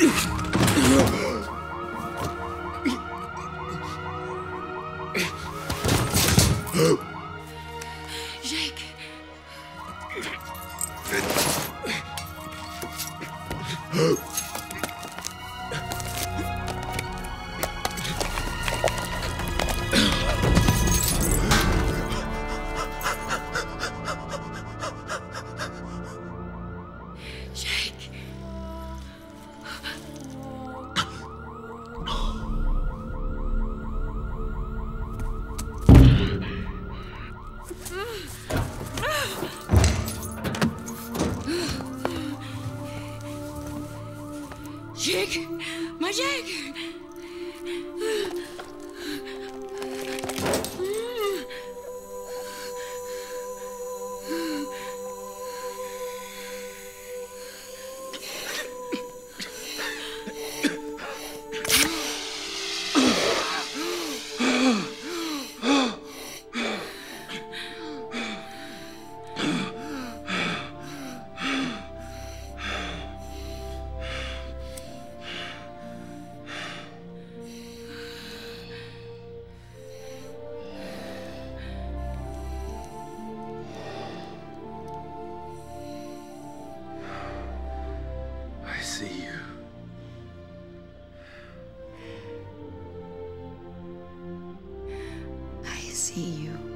Jake. Jake! My Jake! see you.